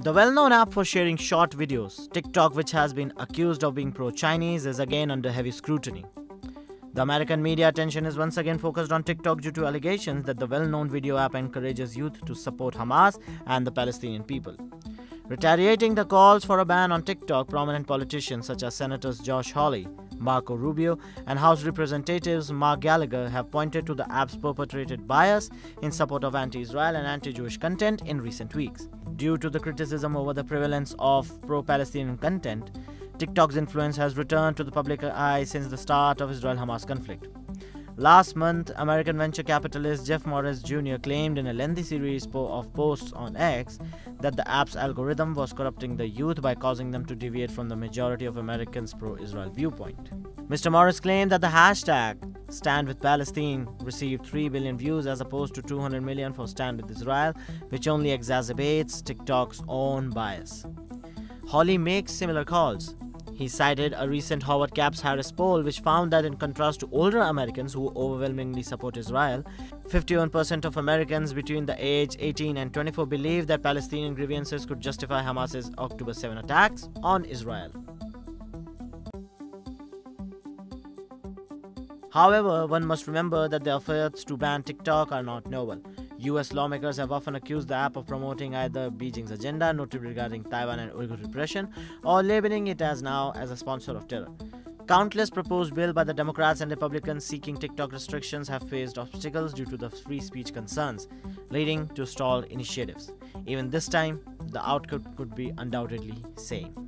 The well known app for sharing short videos, TikTok, which has been accused of being pro Chinese, is again under heavy scrutiny. The American media attention is once again focused on TikTok due to allegations that the well known video app encourages youth to support Hamas and the Palestinian people. Retaliating the calls for a ban on TikTok, prominent politicians such as Senators Josh Hawley, Marco Rubio, and House Representatives Mark Gallagher have pointed to the app's perpetrated bias in support of anti Israel and anti Jewish content in recent weeks. Due to the criticism over the prevalence of pro Palestinian content, TikTok's influence has returned to the public eye since the start of Israel Hamas conflict. Last month, American venture capitalist Jeff Morris Jr. claimed in a lengthy series of posts on X that the app's algorithm was corrupting the youth by causing them to deviate from the majority of Americans' pro Israel viewpoint. Mr. Morris claimed that the hashtag Stand with Palestine received 3 billion views as opposed to 200 million for Stand with Israel, which only exacerbates TikTok's own bias. Hawley makes similar calls. He cited a recent Harvard CAPS Harris poll, which found that, in contrast to older Americans who overwhelmingly support Israel, 51% of Americans between the age 18 and 24 believe that Palestinian grievances could justify Hamas's October 7 attacks on Israel. However, one must remember that the efforts to ban TikTok are not novel. US lawmakers have often accused the app of promoting either Beijing's agenda, notably regarding Taiwan and Uyghur repression, or labeling it as now as a sponsor of terror. Countless proposed bills by the Democrats and Republicans seeking TikTok restrictions have faced obstacles due to the free speech concerns, leading to stalled initiatives. Even this time, the outcome could be undoubtedly same.